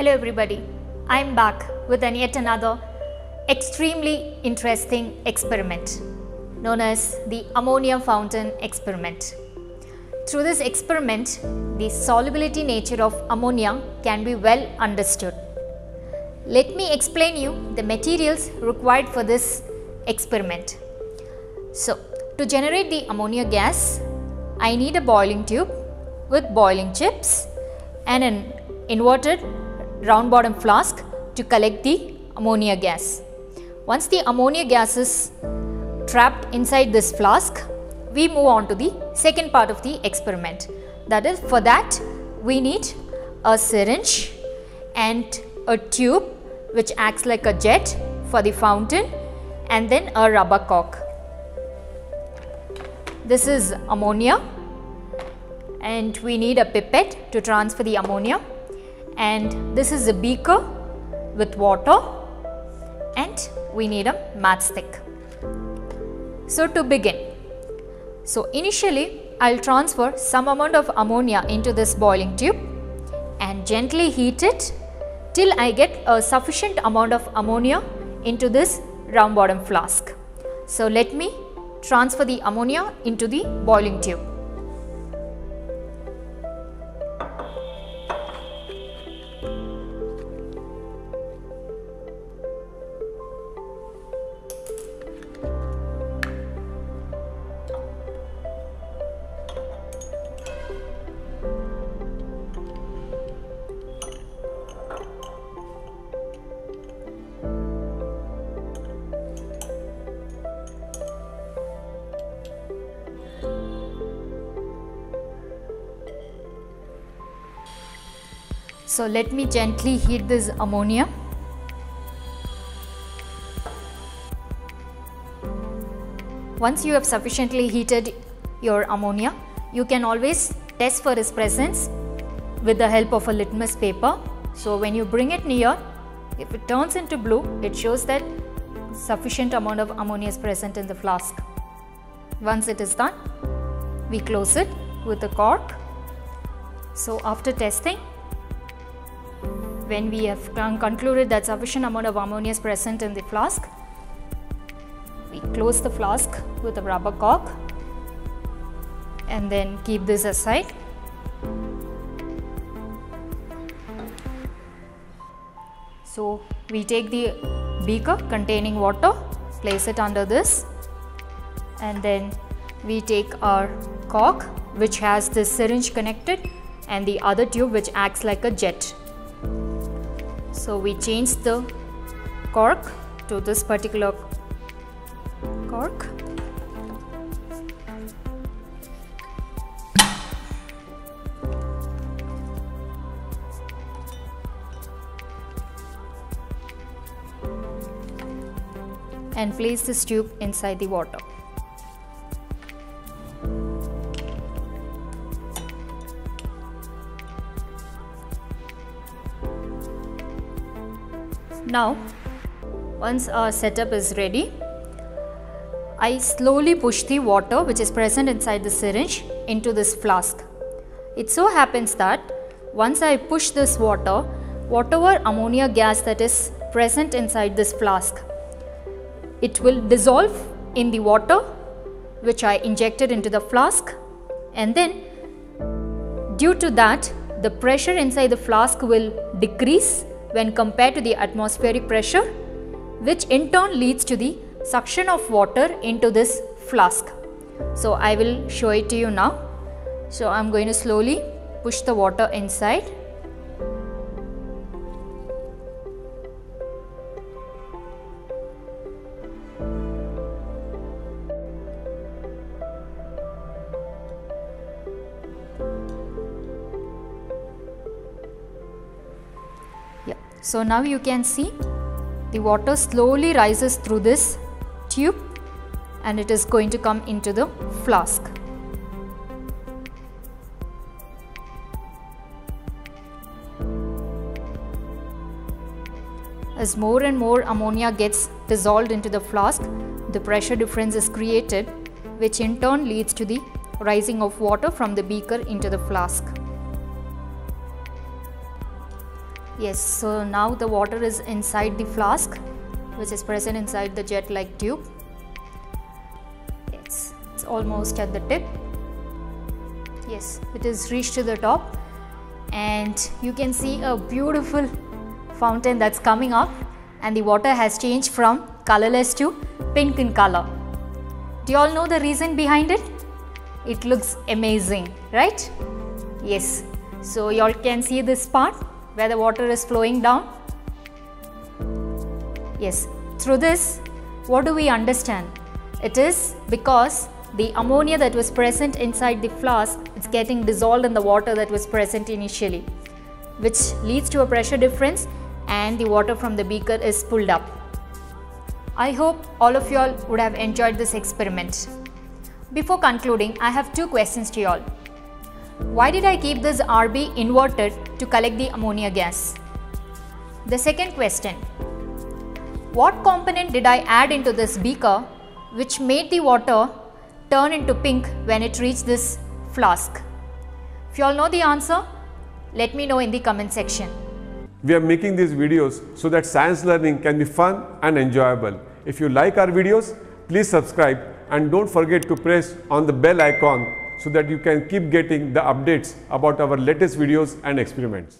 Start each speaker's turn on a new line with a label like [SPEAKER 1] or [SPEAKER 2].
[SPEAKER 1] Hello everybody, I am back with an yet another extremely interesting experiment known as the ammonia fountain experiment. Through this experiment, the solubility nature of ammonia can be well understood. Let me explain you the materials required for this experiment. So, to generate the ammonia gas, I need a boiling tube with boiling chips and an inverted round bottom flask to collect the ammonia gas. Once the ammonia gas is trapped inside this flask, we move on to the second part of the experiment. That is for that we need a syringe and a tube which acts like a jet for the fountain and then a rubber cork. This is ammonia and we need a pipette to transfer the ammonia and this is a beaker with water and we need a matchstick. So to begin, so initially I will transfer some amount of ammonia into this boiling tube and gently heat it till I get a sufficient amount of ammonia into this round bottom flask. So let me transfer the ammonia into the boiling tube. So let me gently heat this ammonia. Once you have sufficiently heated your ammonia, you can always test for its presence with the help of a litmus paper. So when you bring it near, if it turns into blue, it shows that sufficient amount of ammonia is present in the flask. Once it is done, we close it with a cork. So after testing, when we have concluded that sufficient amount of ammonia is present in the flask, we close the flask with a rubber cork and then keep this aside. So we take the beaker containing water, place it under this and then we take our cork which has this syringe connected and the other tube which acts like a jet. So we change the cork to this particular cork. and place this tube inside the water. Now, once our setup is ready, I slowly push the water which is present inside the syringe into this flask. It so happens that once I push this water, whatever ammonia gas that is present inside this flask, it will dissolve in the water which I injected into the flask and then due to that the pressure inside the flask will decrease when compared to the atmospheric pressure which in turn leads to the suction of water into this flask. So I will show it to you now. So I am going to slowly push the water inside. So now you can see the water slowly rises through this tube and it is going to come into the flask. As more and more ammonia gets dissolved into the flask, the pressure difference is created which in turn leads to the rising of water from the beaker into the flask. Yes, so now the water is inside the flask which is present inside the jet like tube. Yes, it's almost at the tip. Yes, it is reached to the top and you can see a beautiful fountain that's coming up and the water has changed from colorless to pink in color. Do you all know the reason behind it? It looks amazing, right? Yes. So you all can see this part where the water is flowing down. Yes. Through this, what do we understand? It is because the ammonia that was present inside the flask is getting dissolved in the water that was present initially, which leads to a pressure difference and the water from the beaker is pulled up. I hope all of you all would have enjoyed this experiment. Before concluding, I have two questions to you all. Why did I keep this RB inverted to collect the ammonia gas? The second question, what component did I add into this beaker which made the water turn into pink when it reached this flask? If you all know the answer, let me know in the comment section.
[SPEAKER 2] We are making these videos so that science learning can be fun and enjoyable. If you like our videos, please subscribe and don't forget to press on the bell icon so that you can keep getting the updates about our latest videos and experiments.